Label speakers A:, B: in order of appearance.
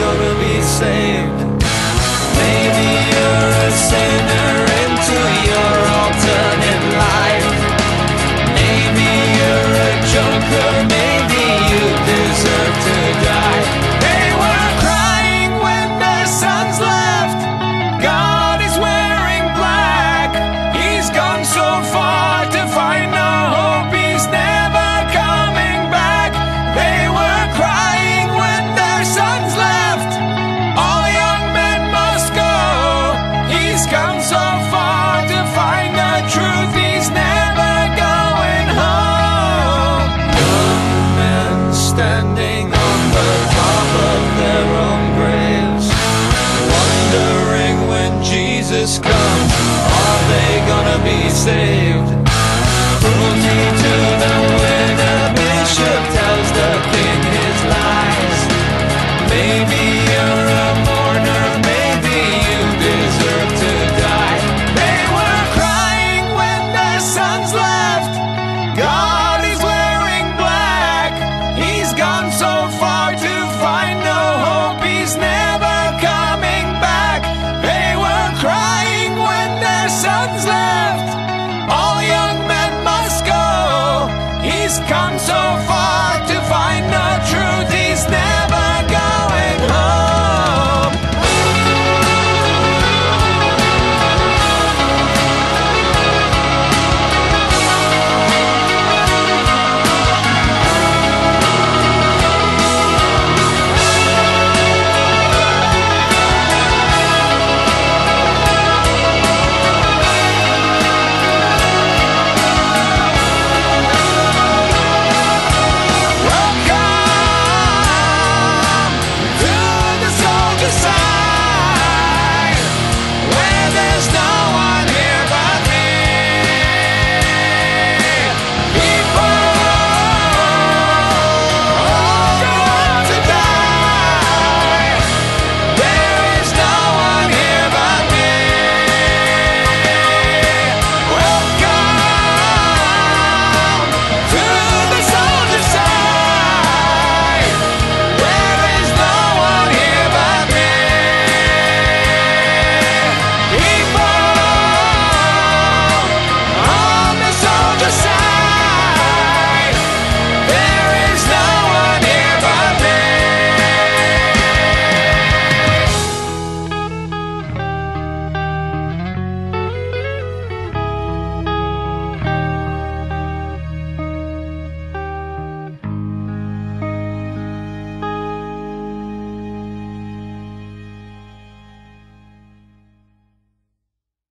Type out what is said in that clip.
A: gonna be saved. this come? Are they gonna be saved? last